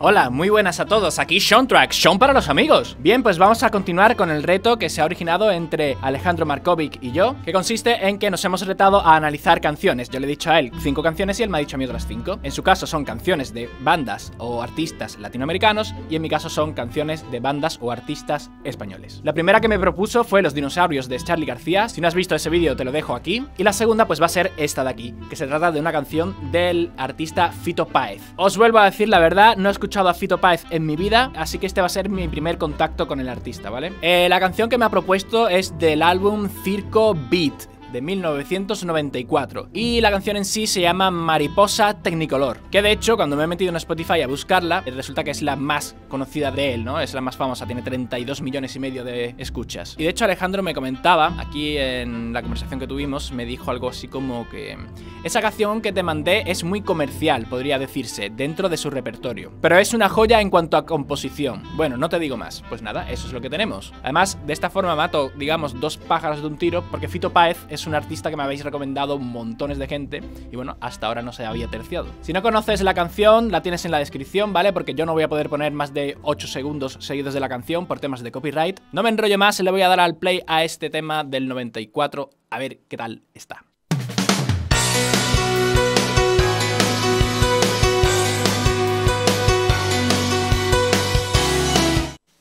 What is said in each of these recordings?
Hola, muy buenas a todos, aquí Sean Track, Sean para los amigos. Bien, pues vamos a continuar con el reto que se ha originado entre Alejandro Markovic y yo, que consiste en que nos hemos retado a analizar canciones. Yo le he dicho a él cinco canciones y él me ha dicho a mí otras cinco. En su caso son canciones de bandas o artistas latinoamericanos y en mi caso son canciones de bandas o artistas españoles. La primera que me propuso fue Los dinosaurios de Charlie García. Si no has visto ese vídeo te lo dejo aquí. Y la segunda pues va a ser esta de aquí, que se trata de una canción del artista Fito Páez. Os vuelvo a decir la verdad, no he escuchado a Fito Páez en mi vida, así que este va a ser mi primer contacto con el artista, ¿vale? Eh, la canción que me ha propuesto es del álbum Circo Beat de 1994. Y la canción en sí se llama Mariposa Technicolor. Que de hecho, cuando me he metido en Spotify a buscarla, resulta que es la más conocida de él, ¿no? Es la más famosa, tiene 32 millones y medio de escuchas. Y de hecho, Alejandro me comentaba, aquí en la conversación que tuvimos, me dijo algo así como que. Esa canción que te mandé es muy comercial, podría decirse, dentro de su repertorio. Pero es una joya en cuanto a composición. Bueno, no te digo más. Pues nada, eso es lo que tenemos. Además, de esta forma mato, digamos, dos pájaros de un tiro, porque Fito Páez es un artista que me habéis recomendado montones de gente y bueno, hasta ahora no se había terciado. Si no conoces la canción, la tienes en la descripción, ¿vale? Porque yo no voy a poder poner más de 8 segundos seguidos de la canción por temas de copyright. No me enrollo más, le voy a dar al play a este tema del 94, a ver qué tal está.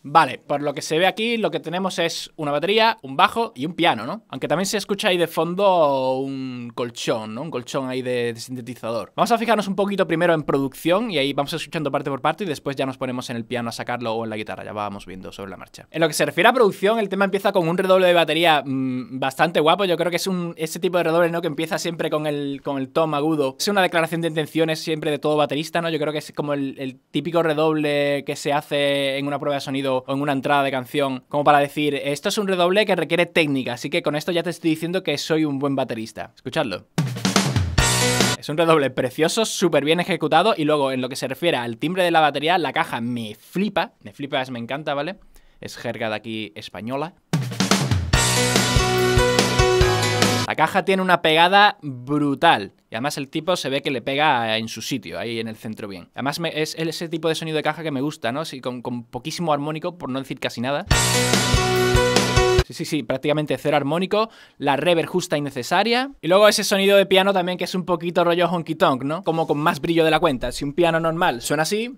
Vale, por lo que se ve aquí, lo que tenemos es una batería, un bajo y un piano, ¿no? Aunque también se escucha ahí de fondo un colchón, ¿no? Un colchón ahí de, sintetizador. Vamos a fijarnos un poquito primero en producción y ahí vamos escuchando parte por parte y después ya nos ponemos en el piano a sacarlo o en la guitarra, ya vamos viendo sobre la marcha. En lo que se refiere a producción, el tema empieza con un redoble de batería mmm, bastante guapo. Yo creo que es un, ese tipo de redoble, ¿no? Que empieza siempre con el, con el tom agudo. Es una declaración de intenciones siempre de todo baterista, ¿no? Yo creo que es como el típico redoble que se hace en una prueba de sonido o en una entrada de canción, como para decir, esto es un redoble que requiere técnica, así que con esto ya te estoy diciendo que soy un buen baterista. Escuchadlo. Es un redoble precioso, súper bien ejecutado y luego en lo que se refiere al timbre de la batería, la caja me flipa, me flipa, me encanta, ¿vale? Es jerga de aquí española. La caja tiene una pegada brutal. Y además el tipo se ve que le pega en su sitio, ahí en el centro bien. Además es ese tipo de sonido de caja que me gusta, ¿no? Sí, con, poquísimo armónico, por no decir casi nada. Sí, sí, sí, prácticamente cero armónico, la reverb justa y necesaria. Y luego ese sonido de piano también que es un poquito rollo honky tonk, ¿no? Como con más brillo de la cuenta. Si un piano normal suena así...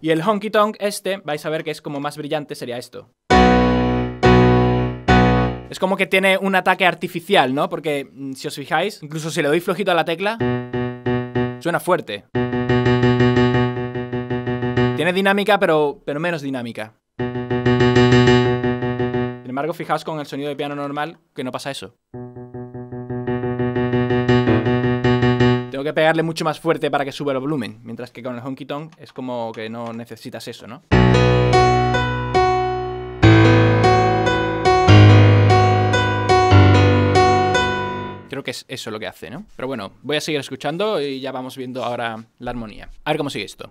Y el honky tonk este, vais a ver que es como más brillante, sería esto. Es como que tiene un ataque artificial, ¿no? Porque mm, si os fijáis, incluso si le doy flojito a la tecla, suena fuerte. Tiene dinámica, pero, pero menos dinámica. Sin embargo, fijaos con el sonido de piano normal que no pasa eso. Tengo que pegarle mucho más fuerte para que suba el volumen, mientras que con el honky tonk es como que no necesitas eso, ¿no? Creo que es eso lo que hace, ¿no? Pero bueno, voy a seguir escuchando y ya vamos viendo ahora la armonía. A ver cómo sigue esto.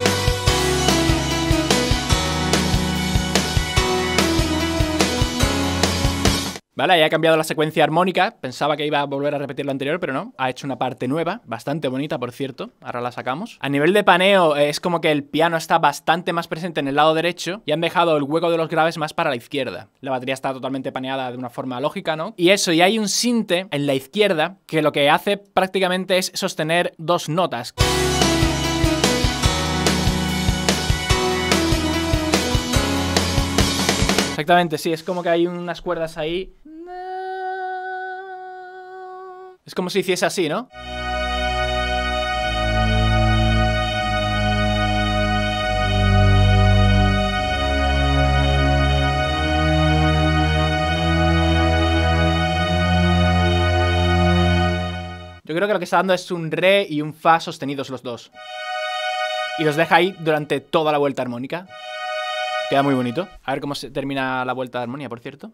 Vale, ya ha cambiado la secuencia armónica. Pensaba que iba a volver a repetir lo anterior, pero no. Ha hecho una parte nueva, bastante bonita, por cierto. Ahora la sacamos. A nivel de paneo, es como que el piano está bastante más presente en el lado derecho y han dejado el hueco de los graves más para la izquierda. La batería está totalmente paneada de una forma lógica, ¿no? Y eso, y hay un sinte en la izquierda que lo que hace prácticamente es sostener dos notas. Exactamente, sí, es como que hay unas cuerdas ahí Es como si hiciese así, ¿no? Yo creo que lo que está dando es un re y un fa sostenidos los dos. Y los deja ahí durante toda la vuelta armónica. Queda muy bonito. A ver cómo se termina la vuelta de armonía, por cierto.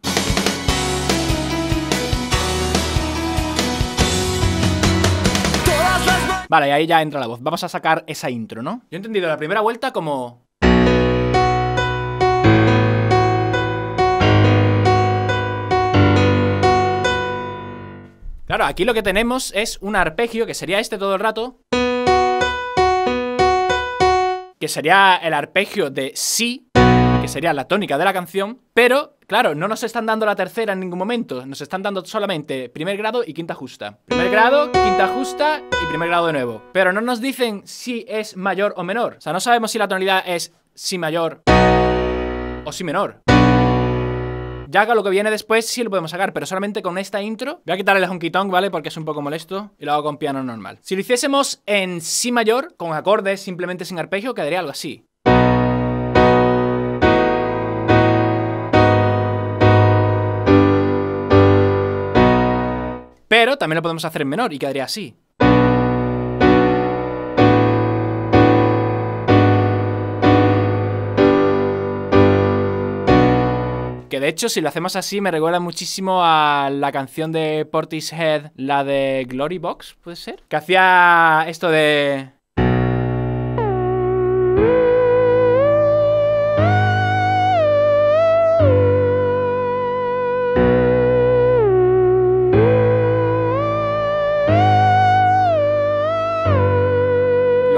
Vale, ahí ya entra la voz. Vamos a sacar esa intro, ¿no? Yo he entendido la primera vuelta como... Claro, aquí lo que tenemos es un arpegio, que sería este todo el rato. que sería el arpegio de Si, que sería la tónica de la canción, pero, claro, no nos están dando la tercera en ningún momento, nos están dando solamente primer grado y quinta justa. Primer grado, quinta justa y primer grado de nuevo. Pero no nos dicen si es mayor o menor. O sea, no sabemos si la tonalidad es Si mayor o Si menor. Ya que lo que viene después sí lo podemos sacar, pero solamente con esta intro. Voy a quitar el honky tonk, ¿vale? Porque es un poco molesto. Y lo hago con piano normal. Si lo hiciésemos en Si mayor, con acordes simplemente sin arpegio, quedaría algo así. Pero también lo podemos hacer en menor y quedaría así. Que de hecho, si lo hacemos así, me recuerda muchísimo a la canción de Portishead, la de Glory Box, ¿puede ser? Que hacía esto de...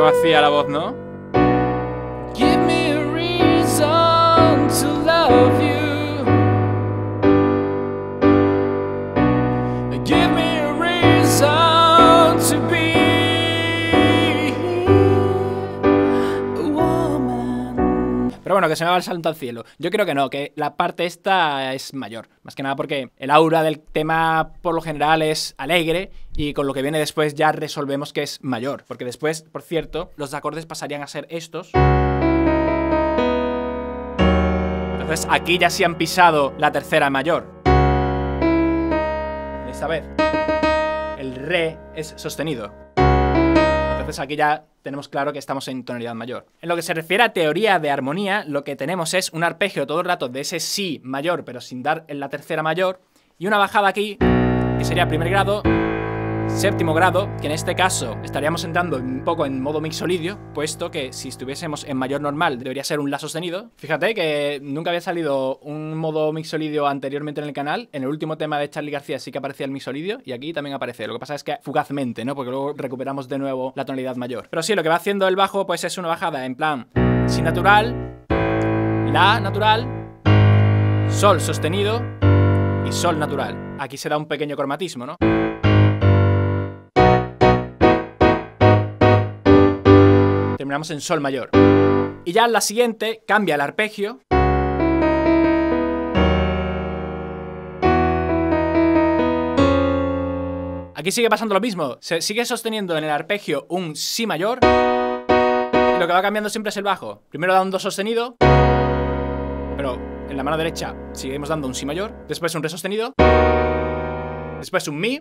Lo hacía la voz, ¿no? Se me va el salto al cielo. Yo creo que no, que la parte esta es mayor. Más que nada porque el aura del tema por lo general es alegre y con lo que viene después ya resolvemos que es mayor. Porque después, por cierto, los acordes pasarían a ser estos. Entonces aquí ya sí han pisado la tercera mayor. Esta vez. El re es sostenido. Entonces aquí ya tenemos claro que estamos en tonalidad mayor. En lo que se refiere a teoría de armonía, lo que tenemos es un arpegio todo el rato de ese si mayor, pero sin dar en la tercera mayor, y una bajada aquí, que sería primer grado, séptimo grado, que en este caso estaríamos entrando un poco en modo mixolidio, puesto que si estuviésemos en mayor normal debería ser un la sostenido. Fíjate que nunca había salido un modo mixolidio anteriormente en el canal. En el último tema de Charlie García sí que aparecía el mixolidio y aquí también aparece. Lo que pasa es que fugazmente, ¿no? Porque luego recuperamos de nuevo la tonalidad mayor. Pero sí, lo que va haciendo el bajo pues es una bajada en plan si natural, la natural, sol sostenido y sol natural. Aquí se da un pequeño cromatismo, ¿no? Terminamos en sol mayor. Y ya en la siguiente cambia el arpegio. Aquí sigue pasando lo mismo, se sigue sosteniendo en el arpegio un si mayor y lo que va cambiando siempre es el bajo. Primero da un do sostenido, pero en la mano derecha seguimos dando un si mayor, después un re sostenido, después un mi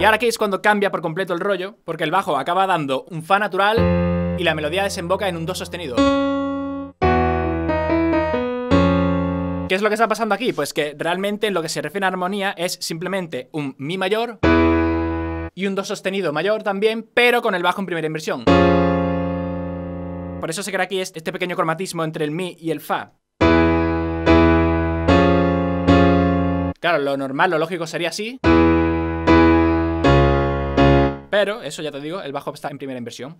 y ahora aquí es cuando cambia por completo el rollo, porque el bajo acaba dando un fa natural y la melodía desemboca en un do sostenido. ¿Qué es lo que está pasando aquí? Pues que realmente en lo que se refiere a armonía es simplemente un mi mayor y un do sostenido mayor también, pero con el bajo en primera inversión. Por eso se crea aquí este pequeño cromatismo entre el mi y el fa. Claro, lo normal, lo lógico sería así. Pero, eso ya te digo, el bajo está en primera inversión.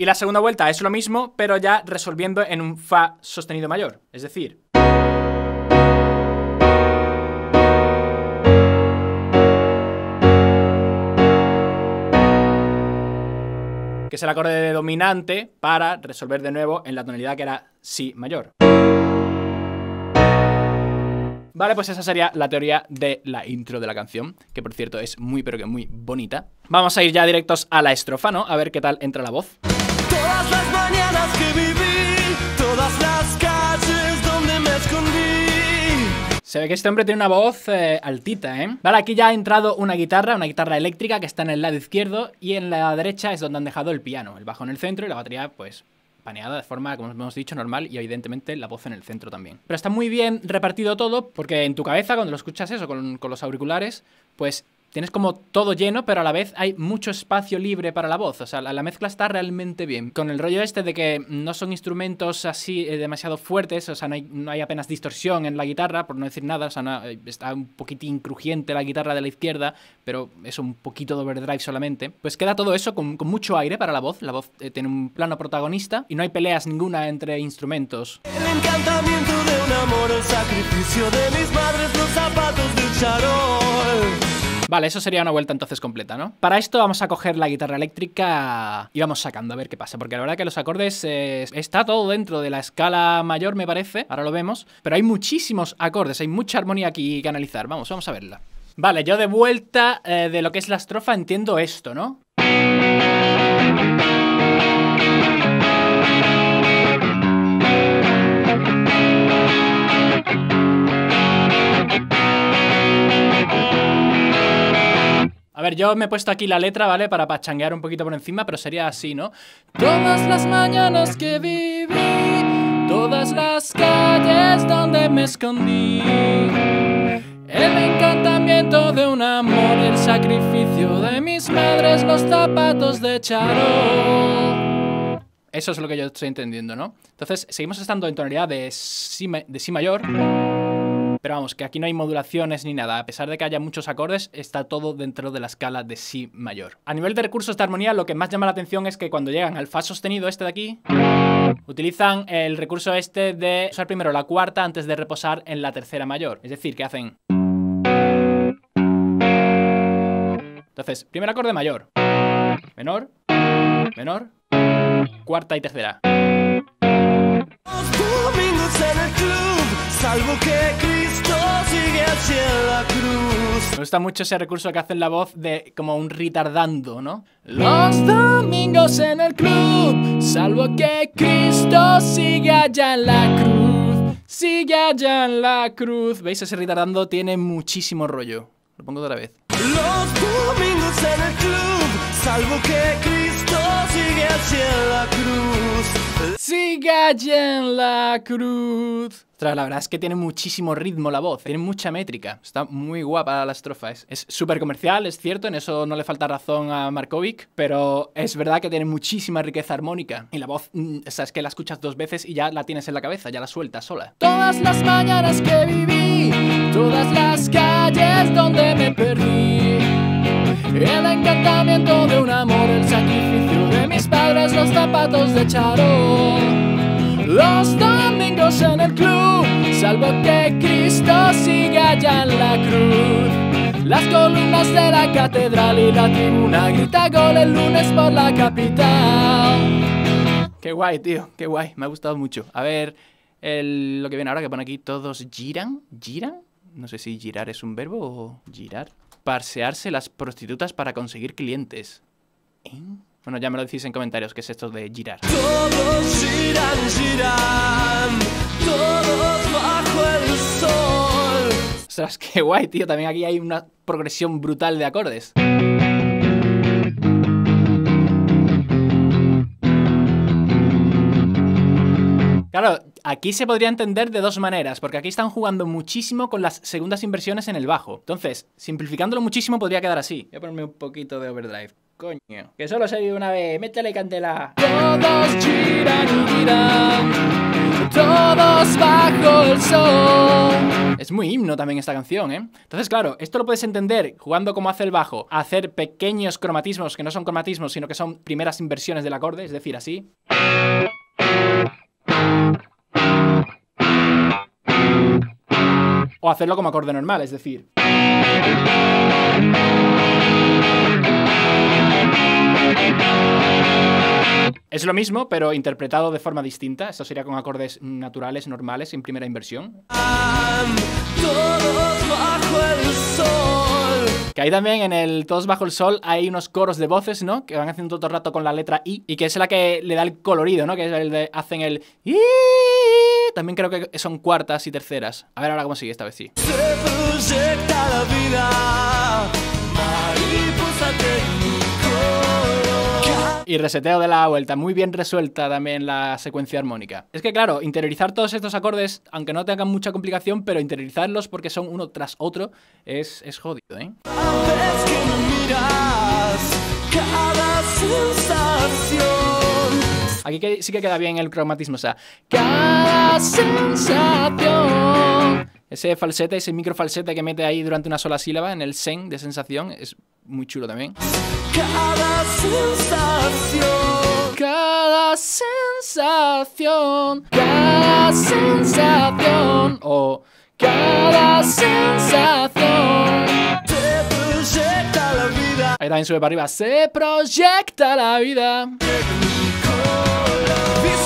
Y la segunda vuelta es lo mismo, pero ya resolviendo en un Fa sostenido mayor. Es decir... que es el acorde de dominante para resolver de nuevo en la tonalidad que era Si mayor. Vale, pues esa sería la teoría de la intro de la canción, que por cierto es muy pero que muy bonita. Vamos a ir ya directos a la estrofa, ¿no? A ver qué tal entra la voz. Que. Se ve que este hombre tiene una voz eh, altita, ¿eh? Vale, aquí ya ha entrado una guitarra, una guitarra eléctrica que está en el lado izquierdo y en la derecha es donde han dejado el piano, el bajo en el centro y la batería, pues, paneada de forma, como hemos dicho, normal y evidentemente la voz en el centro también. Pero está muy bien repartido todo porque en tu cabeza, cuando lo escuchas eso con los auriculares, pues tienes como todo lleno, pero a la vez hay mucho espacio libre para la voz. O sea, la, la mezcla está realmente bien. Con el rollo este de que no son instrumentos así eh, demasiado fuertes, o sea, no hay, no hay apenas distorsión en la guitarra, por no decir nada. O sea, eh, está un poquitín crujiente la guitarra de la izquierda, pero es un poquito de overdrive solamente. Pues queda todo eso con, con mucho aire para la voz. La voz eh, tiene un plano protagonista y no hay peleas ninguna entre instrumentos. El encantamiento de un amor, el sacrificio de mis madres, los zapatos de charol. Vale, eso sería una vuelta entonces completa, ¿no? Para esto vamos a coger la guitarra eléctrica y vamos sacando a ver qué pasa, porque la verdad que los acordes eh, está todo dentro de la escala mayor, me parece, ahora lo vemos, pero hay muchísimos acordes, hay mucha armonía aquí que analizar, vamos, vamos a verla. Vale, yo de vuelta eh, de lo que es la estrofa entiendo esto, ¿no? A ver, yo me he puesto aquí la letra, ¿vale? Para pachanguear un poquito por encima, pero sería así, ¿no? Todas las mañanas que viví, todas las calles donde me escondí. El encantamiento de un amor, el sacrificio de mis madres, los zapatos de Charo. Eso es lo que yo estoy entendiendo, ¿no? Entonces, seguimos estando en tonalidad de si, de si mayor. Pero vamos, que aquí no hay modulaciones ni nada. A pesar de que haya muchos acordes, está todo dentro de la escala de Si mayor. A nivel de recursos de armonía, lo que más llama la atención es que cuando llegan al Fa sostenido, este de aquí, utilizan el recurso este de usar primero la cuarta antes de reposar en la tercera mayor. Es decir, que hacen... Entonces, primer acorde mayor, menor, menor, cuarta y tercera. Salvo que Cristo sigue hacia la cruz. Me gusta mucho ese recurso que hace en la voz de como un retardando, ¿no? Los domingos en el club, salvo que Cristo sigue allá en la cruz, sigue allá en la cruz. ¿Veis? Ese retardando tiene muchísimo rollo. Lo pongo otra vez. Los domingos en el club, salvo que Cristo sigue hacia la cruz. Sigue allá en la cruz. Ostras, la verdad es que tiene muchísimo ritmo la voz, tiene mucha métrica. Está muy guapa la estrofa. Es- súper comercial, es cierto, en eso no le falta razón a Markovic, pero es verdad que tiene muchísima riqueza armónica. Y la voz, mm, o sea, es que la escuchas dos veces y ya la tienes en la cabeza, ya la sueltas sola. Todas las mañanas que viví, todas las calles donde me perdí. El encantamiento de un amor, el sacrificio de mis padres, los zapatos de charol. Los domingos en el club, salvo que Cristo sigue allá en la cruz. Las columnas de la catedral y la tribuna grita gol el lunes por la capital. Qué guay, tío, qué guay, me ha gustado mucho. A ver, el- lo que viene ahora que pone aquí, todos giran, giran. No sé si girar es un verbo o girar. Parsearse las prostitutas para conseguir clientes. Bueno, ya me lo decís en comentarios qué es esto de girar. Todos giran, giran, todos bajo el sol. Ostras, qué guay, tío. También aquí hay una progresión brutal de acordes. Claro, aquí se podría entender de dos maneras, porque aquí están jugando muchísimo con las segundas inversiones en el bajo. Entonces, simplificándolo muchísimo, podría quedar así. Voy a ponerme un poquito de overdrive. Coño. Que solo se vive una vez. Métele candela. Todos giran y giran. Todos bajo el sol. Es muy himno también esta canción, ¿eh? Entonces, claro, esto lo puedes entender jugando como hace el bajo, hacer pequeños cromatismos que no son cromatismos, sino que son primeras inversiones del acorde, es decir, así. O hacerlo como acorde normal, es decir. Es lo mismo, pero interpretado de forma distinta. Esto sería con acordes naturales, normales, en primera inversión. Que ahí también en el Todos bajo el sol hay unos coros de voces, ¿no? Que van haciendo todo el rato con la letra I y que es la que le da el colorido, ¿no? Que es el de hacen el I. También creo que son cuartas y terceras. A ver ahora cómo sigue esta vez sí. Se proyecta la vida. Y reseteo de la vuelta, muy bien resuelta también la secuencia armónica. Es que claro, interiorizar todos estos acordes, aunque no tengan mucha complicación, pero interiorizarlos porque son uno tras otro, es, es jodido, ¿eh? vez que me miras, cada sensación. Aquí que, sí que queda bien el cromatismo, o sea, cada sensación. Ese falsete, ese microfalsete que mete ahí durante una sola sílaba en el sen de sensación es muy chulo también. Cada sensación. Cada sensación, cada sensación, o cada sensación. Te proyecta la vida. Ahí también sube para arriba. Se proyecta la vida.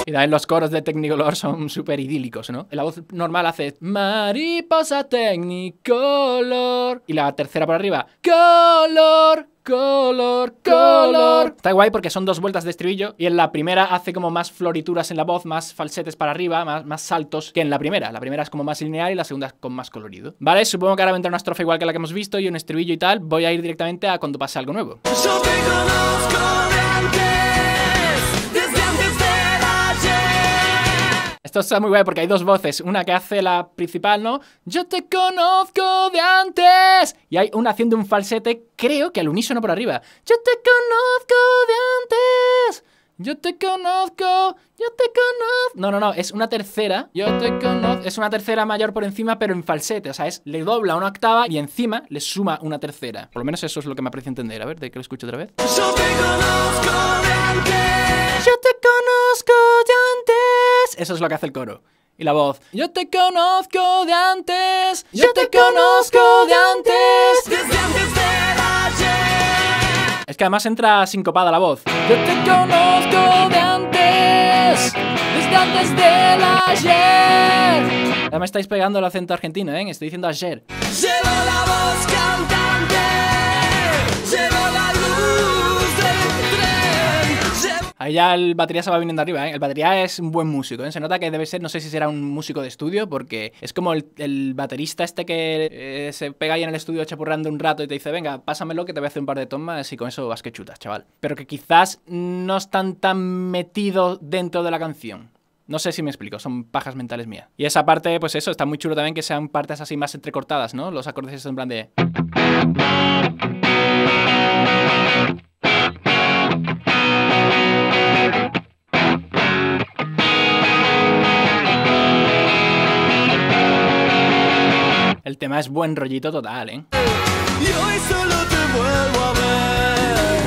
Y también los coros de Technicolor son súper idílicos, ¿no? La voz normal hace Mariposa Technicolor. Y la tercera por arriba. Color, color, color. Está guay porque son dos vueltas de estribillo. Y en la primera hace como más florituras en la voz, más falsetes para arriba, más, más saltos que en la primera. La primera es como más lineal y la segunda es con más colorido. Vale, supongo que ahora vendrá una estrofa igual que la que hemos visto y un estribillo y tal. Voy a ir directamente a cuando pase algo nuevo. Yo te conozco Esto está muy guay porque hay dos voces, una que hace la principal, ¿no? Yo te conozco de antes. Y hay una haciendo un falsete, creo que al unísono por arriba. Yo te conozco de antes. Yo te conozco, yo te conozco. No, no, no, es una tercera. Yo te conozco. Es una tercera mayor por encima, pero en falsete. O sea, es le dobla una octava y encima le suma una tercera. Por lo menos eso es lo que me parece entender. A ver, de que lo escucho otra vez. Yo te conozco de antes. Yo te conozco de antes. Eso es lo que hace el coro. Y la voz. Yo te conozco de antes. Yo te conozco de antes. Desde antes del ayer. Es que además entra sincopada la voz. Yo te conozco de antes. Desde antes del ayer. Ya me estáis pegando el acento argentino, ¿eh? Estoy diciendo ayer. Llevo la voz cantante. Ahí ya el batería se va viniendo arriba, ¿eh? El batería es un buen músico, ¿eh? Se nota que debe ser, no sé si será un músico de estudio, porque es como el, el baterista este que eh, se pega ahí en el estudio chapurrando un rato y te dice, venga, pásamelo que te voy a hacer un par de tomas y con eso vas que chutas, chaval. Pero que quizás no están tan metidos dentro de la canción. No sé si me explico, son pajas mentales mías. Y esa parte, pues eso, está muy chulo también que sean partes así más entrecortadas, ¿no? Los acordes en plan de... El tema es buen rollito total, ¿eh? Y hoy solo te vuelvo a ver.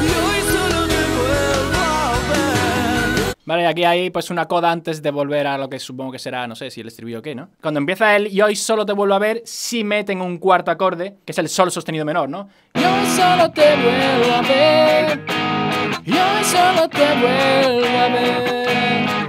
Y hoy solo te vuelvo a ver. Vale, aquí hay pues una coda antes de volver a lo que supongo que será, no sé si el estribillo o qué, ¿no? Cuando empieza el y hoy solo te vuelvo a ver, sí meten un cuarto acorde, que es el sol sostenido menor, ¿no? Y hoy solo te vuelvo a ver. Y hoy solo te vuelvo a ver.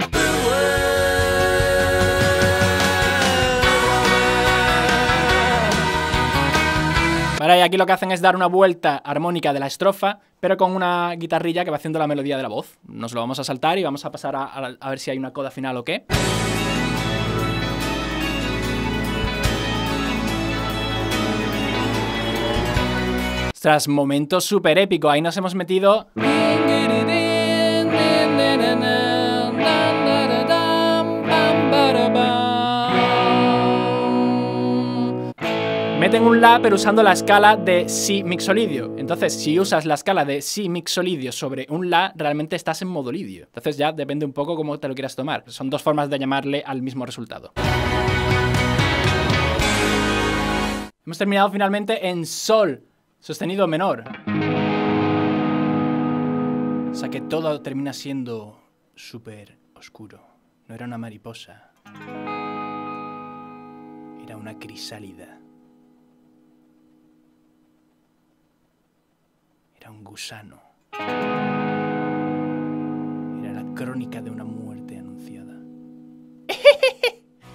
Y aquí lo que hacen es dar una vuelta armónica de la estrofa, pero con una guitarrilla que va haciendo la melodía de la voz. Nos lo vamos a saltar y vamos a pasar a, ver si hay una coda final o qué. Tras momento súper épico, ahí nos hemos metido. Meten un La pero usando la escala de Si mixolidio. Entonces, si usas la escala de Si mixolidio sobre un La, realmente estás en modo lidio. Entonces ya depende un poco cómo te lo quieras tomar. Son dos formas de llamarle al mismo resultado. Hemos terminado finalmente en Sol, sostenido menor. O sea que todo termina siendo súper oscuro. No era una mariposa. Era una crisálida. Gusano. Era la crónica de una muerte anunciada.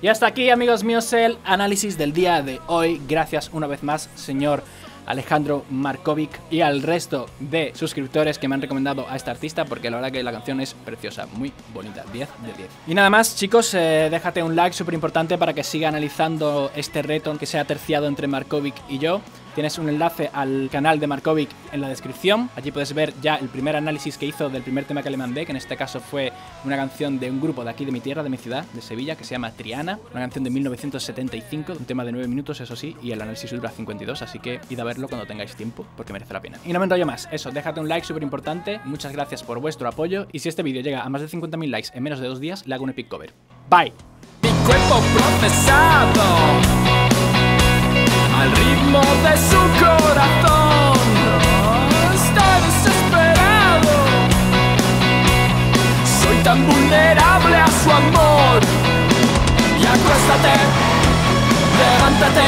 Y hasta aquí, amigos míos, el análisis del día de hoy. Gracias una vez más, señor Alejandro Markovic y al resto de suscriptores que me han recomendado a esta artista, porque la verdad que la canción es preciosa, muy bonita, 10 de 10. Y nada más, chicos, eh, déjate un like súper importante para que siga analizando este reto que se ha terciado entre Markovic y yo. Tienes un enlace al canal de Markovic en la descripción. Allí puedes ver ya el primer análisis que hizo del primer tema que le mandé, que en este caso fue una canción de un grupo de aquí de mi tierra, de mi ciudad, de Sevilla, que se llama Triana, una canción de 1975, un tema de 9 minutos, eso sí, y el análisis dura 52, así que id a verlo cuando tengáis tiempo, porque merece la pena. Y no me enrollo más, eso, déjate un like súper importante, muchas gracias por vuestro apoyo, y si este vídeo llega a más de 50.000 likes en menos de dos días, le hago un epic cover. Bye. Mi cuerpo procesado al ritmo de su corazón. Está desesperado. Soy tan vulnerable a su amor. Y acuéstate, levántate.